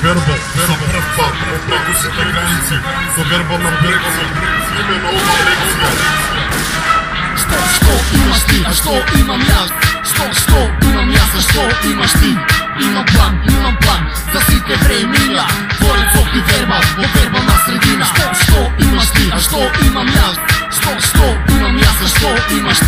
Вербал, со прв пат, преку сите граници, со вербална перекса, именно ова лекција. Што, што имаш ти, а што имам јас? Што, што имам јас, а што имаш ти? Имам план, имам план за сите времиња Творец опти верба, во вербална средина Што, што имаш ти, а што имам јас? Што, што имам јас, а што имаш ти?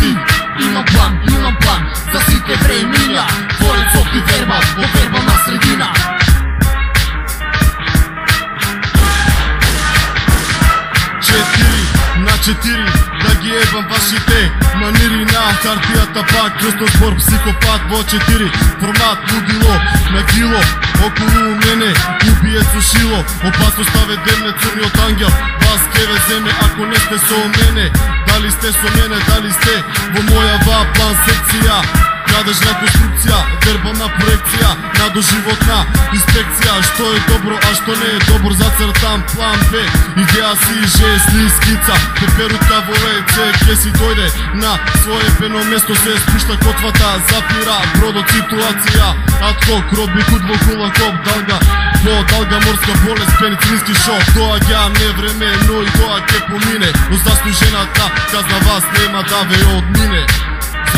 Четири Да ги ебам вашите манири на хартијата пак Крсто збор психопат. Во четири Формат лудило на кило Околу мене убиец со опасно ставе ведеме црниот ангел Вас ке ве земе ако не сте со мене. Дали сте со мене, дали сте во моја ва план секција? Градежна конструкција, вербална проекција На доживотна инспекција. Што е добро, а што не е добро Зацртам план Б. Идеја си жест ли скица Пеперута во ЕЦ ке си дојде На свое пено место се спушта котвата Запира бродот ситуација. Адхок, Роби Худ во Кулакоп Далга, во далга морска болест Пеницилински шок. Доаѓа не време, но и тоа ќе помине. Но заслужената казна вас нема да ве одмине.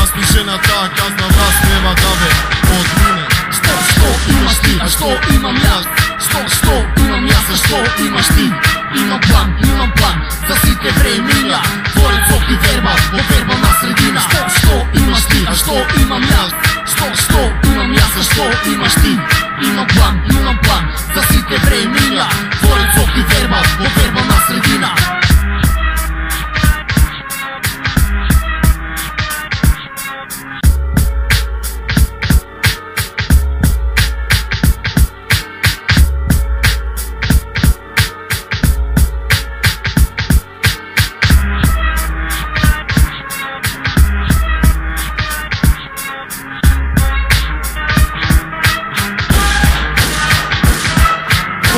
Заслужената казна вас нема да ве одмине Што, што имаш ти, а што имам јас? Што, што имам јас, а што имаш ти? Имам план, имам план за сите времиња Творец опти верба, во вербална средина Што, што имаш ти, а што имам јас? Што, што имам јас, а што имаш ти? Имам план, имам план за сите времиња Творец опти верба, во вербална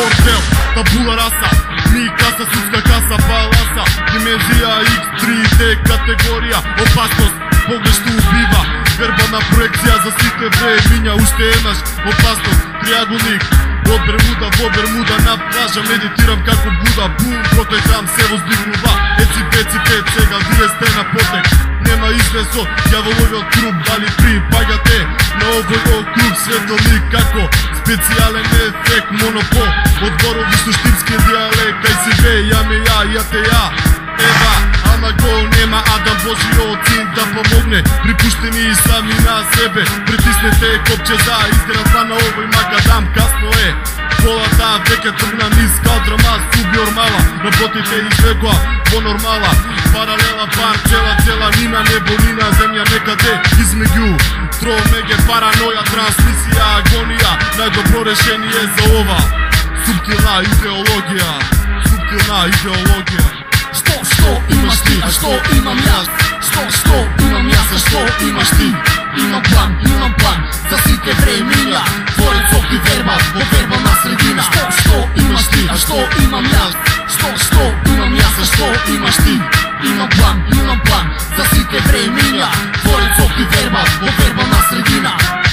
средина Кортел, табула раса. Ми каса, судска каса, паласа Димензија X3D категорија. Опасност, поглед што убива. Вербална проекција за сите времиња Уште еднаш. Опасност, триаголник Од Бермуда во Бермуда на плажа Медитирам како Буда, бум, протекам се воздигнува. Еци, пеци, пет, сега вие сте на потек. Нема излез од дјаволовиот круг Дали припаѓате на овој округ Светлник како? Специјален ефект Монопол, со штипски диалект Кај си бе, ја ме ја, ја те ја. Ева, ама го нема. Адам Божиот син да помогне. Припуштени и сами на себе. Притиснете копче за изградба на овој макадам. Касно е, Полата веќе тргна низ калдрама Суби ормала, и излегоа во нормала. Паралела, пар цела цела нина небо, нина, земја Некаде измеѓу. Тромеге, параноја, трансмисија, агонија. Најдобро решение за ова. Субтилна идеологија. Субтилна идеологија. Што, што имаш ти, а што имам јас? Што, што имам јас, а што имаш ти? Имам план, имам план да за сите времиња Творец опти верба, во вербална средина. Што, што имаш ти, а што имам јас? Што имаш ти? Имам план, имам план за сите времиња Творец опти верба, во вербална средина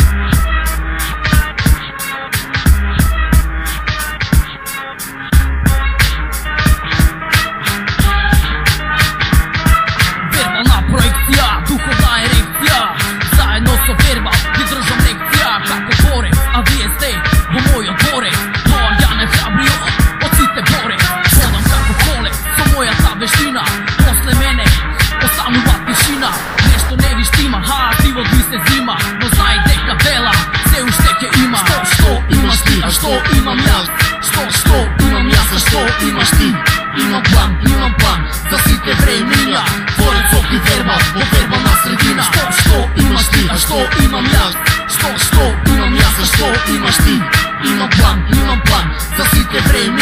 што имаш ти? Имам план, имам план за сите времиња Творец опти верба, во вербална средина Што, што имаш ти, а што имам јас? Што, што имам јас, а што имаш ти? Имам план, имам план за сите времиња Творец опти верба, во вербална